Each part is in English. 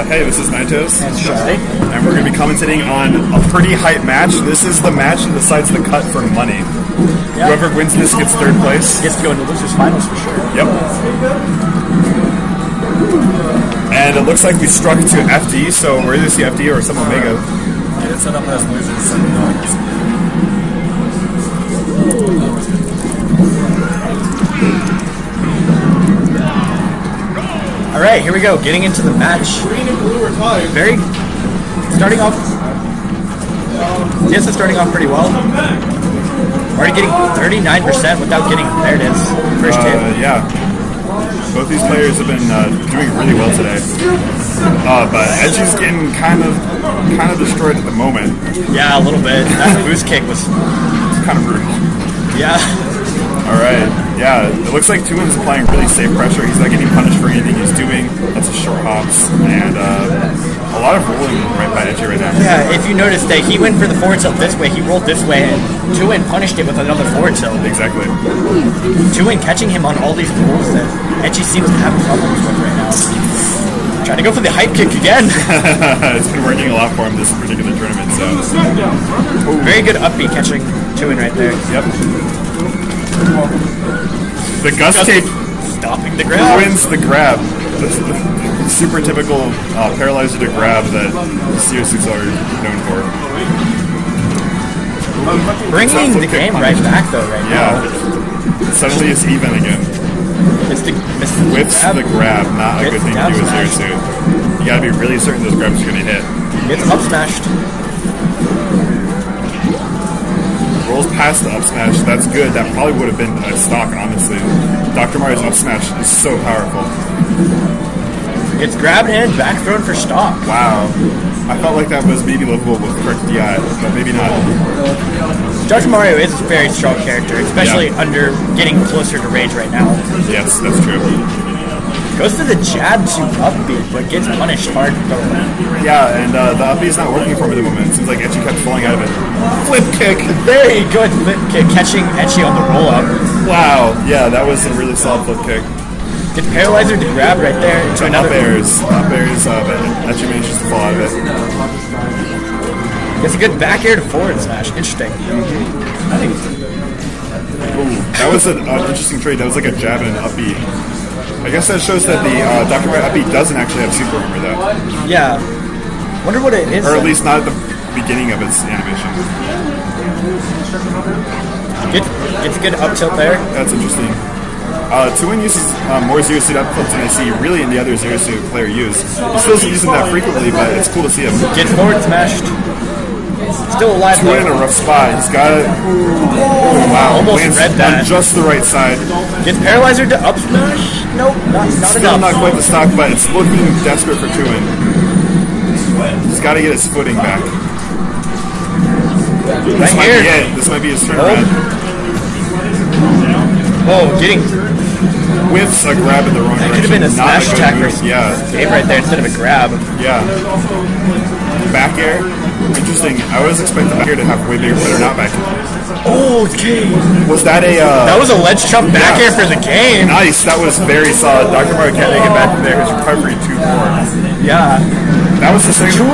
Uh, hey, this is Nitos. And. And we're going to be commentating on a pretty hype match. This is the match that decides the cut for money. Yeah. Whoever wins this gets third place. Gets to go into losers finals for sure. Yep. And it looks like we struck to FD, so we're either see FD or some Omega. Get it set up as losers. All right, here we go. Getting into the match. Very starting off. Yes, it's starting off pretty well. Already getting 39% without getting. There it is. First hit. Uh, yeah. Both these players have been uh, doing really well today. Uh, but Edgy's getting kind of kind of destroyed at the moment. Yeah, a little bit. That boost kick was. Kind of brutal. Yeah. All right. Yeah, it looks like Tuen's applying really safe pressure. He's not getting punished for anything he's doing. Lots of short hops and uh, a lot of rolling right by Edgy right now. Yeah, if you notice that he went for the forward tilt this way, he rolled this way, and Tuen punished it with another forward tilt. Exactly. Tuen catching him on all these rolls that Edgy seems to have problems with right now. Trying to go for the hype kick again. it's been working a lot for him this particular tournament. So Very good upbeat catching Tuen right there. Yep. The Gus Gus- Stopping the grab. wins the grab. The super typical uh, paralyzer to grab that Zero Suits are known for. Bringing the game right back though right Yeah. now. Suddenly it's even again. Mystic, Mystic Whips grab. the grab, not a good thing to do with smash. You gotta be really certain those grabs are gonna hit. Gets up smashed. Past the up smash, that's good. That probably would have been a stock, honestly. Dr. Mario's up smash is so powerful. It's grabbed and back thrown for stock. Wow. I felt like that was maybe livable with correct DI, but maybe not. Dr. Mario is a very strong character, especially Yeah. under getting closer to rage right now. Yes, that's true. Goes for the jab to upbeat, but gets punished hard though. Yeah, and uh, the up is not working for him at the moment. It seems like Etchy kept falling out of it. Flip kick! Very good flip kick, catching Etchy on the roll up. Wow. Yeah, that was a really solid flip kick. Gets paralyzer to grab right there into Up another. airs. Up airs, uh, but Etchy manages to fall out of it. Gets a good back air to forward smash. Interesting. I think Ooh, that was an uh, interesting trade. That was like a jab and an upbeat. I guess that shows that the uh, Dr. Upbeat doesn't actually have super armor, though. Yeah. Wonder what it is. Or at least not at the beginning of its animation. Gets, gets a good up tilt there. That's interesting. Uh, Tuen uses uh, more Zero Suit uptilts than I see really in the other Zero Suit player use. He still use them that frequently, but it's cool to see him. Gets forward smashed. Still alive Tuen in a rough spot. He's got it. Oh, wow. Almost Lands read that. on just the right side. Gets paralyzer to up smash. Nope, not, not Still enough. not quite the stock, but it's looking desperate for Tuen. He's got to get his footing back. This Right might be here. it. This might be his turnaround. Oh. oh, getting Whiffs a grab in the wrong that direction. could have been a smash good attack move. for Yeah, Gabe right there instead of a grab. yeah. Back air. Interesting. I was expecting back air to have way bigger, but they're not back. Oh, okay. Was that a? Uh, That was a ledge jump back Yeah. air for the game. Nice. That was very solid. Dr. Mario can't make it back from there. His recovery two more. Yeah. That was the second.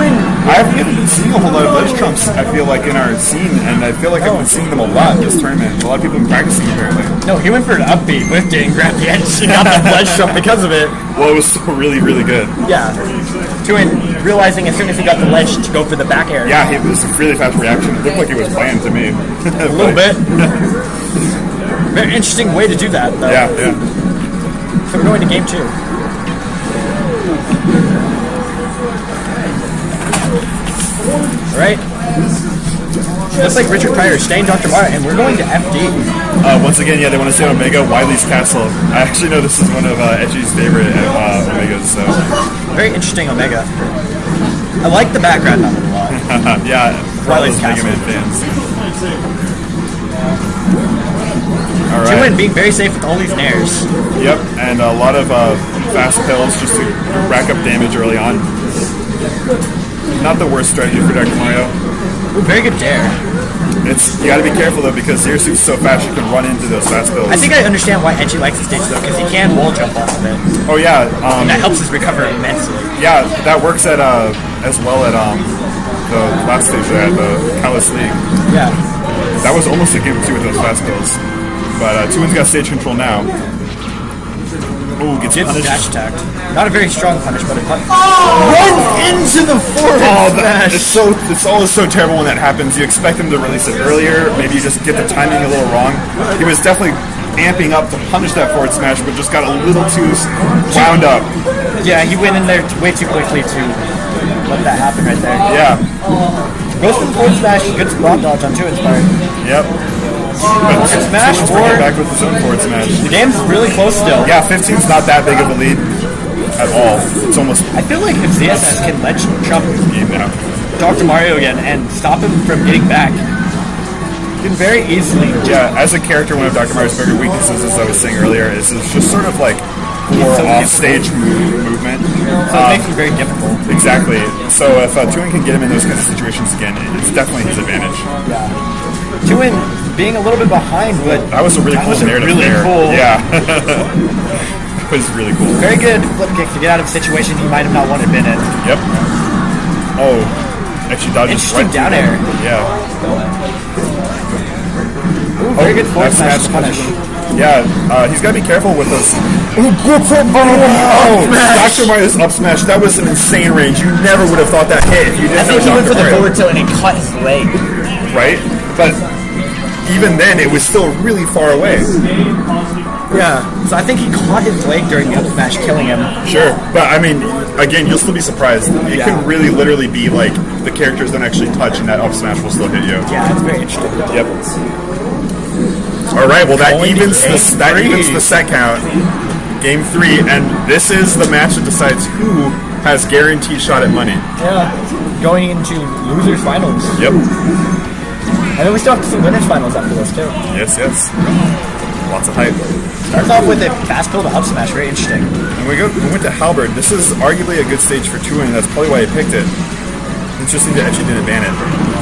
I haven't been seeing a whole lot of ledge trumps. I feel like in our scene, and I feel like I've been seeing them a lot this tournament. A lot of people have been practicing apparently. No, he went for an upbeat, it, and grabbed the edge. He got the ledge jump because of it. Well, it was still really, really good. Yeah. Tuen realizing as soon as he got the ledge to go for the back air. Yeah, it was a really fast reaction. It looked like it was planned to me. A little bit. Very interesting way to do that, though. Yeah, yeah. So we're going to game two. Right. Just like Richard Pryor staying Dr. Mario, and we're going to FD. Uh, once again, yeah, they want to say Omega, Wiley's Castle. I actually know this is one of uh, Etchy's favorite uh, Omegas, so Very interesting Omega. I like the background of it a lot. yeah, Wiley's those Mega Castle. Man fans. All right. Tuen being very safe with all these nairs. Yep, and a lot of uh, fast pills just to rack up damage early on. Not the worst strategy for Dr. Mario. Ooh, very good dare. It's you got to be careful though because Zero Suit's so fast you can run into those fast pills. I think I understand why Edgy likes this stage though, because he can wall jump off of it. oh yeah, um, And that helps his recovery immensely. yeah, that works at uh as well at um the last stage at the Callus League. Yeah. That was almost a game two with those fast pills, but uh, Tuen's got stage control now. Oh, gets Gets punished. dash attacked. Not a very strong punish, but a punish. Oh! Runs into the forward Oh, that, smash. it's so it's always so terrible when that happens. You expect him to release it earlier, maybe you just get the timing a little wrong. He was definitely amping up to punish that forward smash, but just got a little too wound up. Yeah, he went in there way too quickly to let that happen right there. Yeah, Goes for the forward smash, good spot dodge on two inspired. yep. Smash or- back with his own forward smash. The game's really close still. Yeah, 15's not that big of a lead at all. It's almost I feel like if ZSS can ledge jump game now. Dr. Mario again and stop him from getting back, he can very easily Yeah, as a character, one of Dr. Mario's bigger weaknesses, as I was saying earlier, is it's just sort of like poor so off-stage move, movement. So it makes it very difficult. Exactly. So if uh, Tuen can get him in those kinds of situations again, it's definitely his advantage. Yeah. Tuen being a little bit behind would That was a really That cool was narrative really there. cool- Yeah. it was really cool. very good flip kick to get out of a situation he might have not wanted been in. Yep. Oh, actually dodges Interesting right down air. Yeah. Ooh, very good forward That's smash to punish. Yeah, uh, he's got to be careful with those. Oh, Dr. Mario's up smash. That was an insane range. You never would have thought that hit if you didn't I think he know went for the Mario, forward tilt and he cut his leg. right? But even then, it was still really far away. Yeah. So I think he caught his leg during the up smash, killing him. Sure, but I mean, again, you'll still be surprised. It Yeah. can really, literally be like the characters don't actually touch, and that up smash will still hit you. Yeah, it's very interesting. Yep. All right. Well, that Going evens the that evens the set count. Game three, and this is the match that decides who has guaranteed shot at money. Yeah. Going into losers finals. Yep. And then we still have to see winners finals after this too. Yes. Yes. Lots of hype. Starts off with a fast build up smash, very interesting. And we go. We went to Halberd. This is arguably a good stage for Tuen. That's probably why he picked it. Interesting that actually didn't ban it.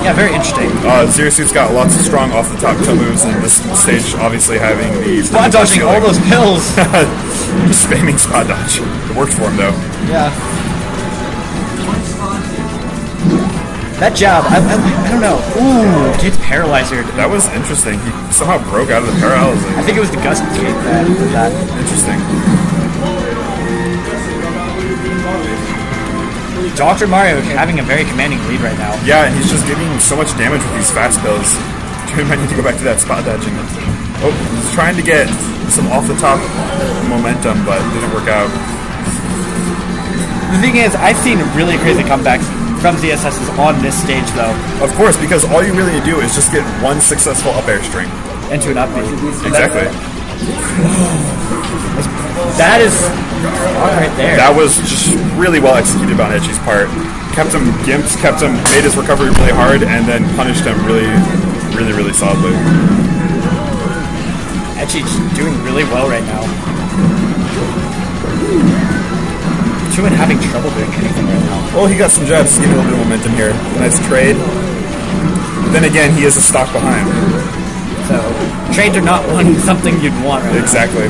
Yeah, very interesting. Uh, Zero Suit's got lots of strong off the top kill moves, and this stage obviously having the Spot dodging all those pills. Spamming spot dodge. It worked for him though. Yeah. That job, I, I, I don't know. Ooh, gets paralyzer. That was interesting. He somehow broke out of the paralysis. I think it was the gust that did that. Interesting. Dr. Mario having a very commanding lead right now. Yeah, and he's just getting so much damage with these fast pills. He might need to go back to that spot dodging. Oh, he's trying to get some off the top momentum, but it didn't work out. The thing is, I've seen really crazy comebacks from ZSSs on this stage though, Of course, because all you really need to do is just get one successful up air string. into an upbeat. Exactly. That is right there. That was just really well executed by Etchy's part. Kept him gimped, kept him, made his recovery really hard, and then punished him really, really, really solidly. Etchy's doing really well right now. Tuen having trouble doing anything right now. Well, he got some jabs, getting a little bit of momentum here. Nice trade. Then again, he is a stock behind. So trades are not one something you'd want right Exactly.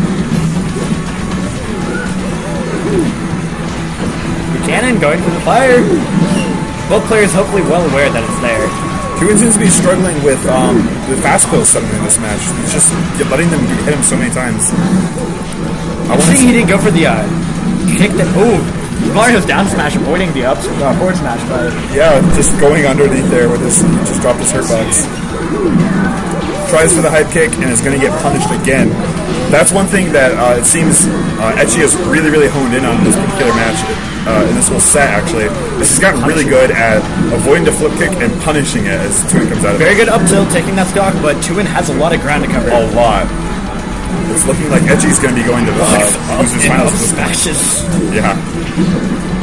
Cannon going for the fire. Both players hopefully well aware that it's there. Tuen seems to be struggling with um, the fast pills suddenly in this match. He's just letting them hit him so many times. I want think to he didn't go for the uh, kick that. Ooh, Mario's down smash avoiding the up uh, forward smash, but yeah, just going underneath there with his, just dropped his hurt box. Tries for the hype kick and is going to get punished again. That's one thing that uh, it seems uh, Etchy has really, really honed in on in this particular match, uh, in this whole set actually. This has gotten really good at avoiding the flip kick and punishing it as Tuen comes out of it. very good up tilt taking that stock. But Tuen has a lot of ground to cover. A lot. It's looking like Etchy's going to be going to uh, Up losers finals at this point. Yeah.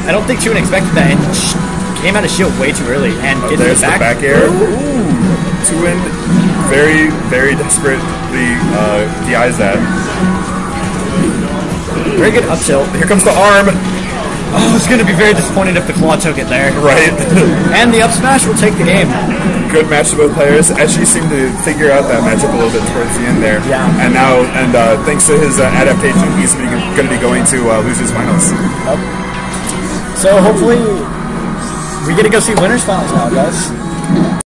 I don't think Tuen expected that and sh- came out of shield way too early and Oh, gets there's the back. the back air. Tuen very, very desperately uh, DIs that. Very good up tilt. Here comes the arm. Oh, it's going to be very disappointing if the claw took it there. right? And the up smash will take the game. Good match to both players. Actually seemed to figure out that matchup a little bit towards the end there. Yeah. And now, and uh, thanks to his uh, adaptation, he's going to be going to uh, losers finals. Yep. So hopefully we get to go see winners finals now, guys.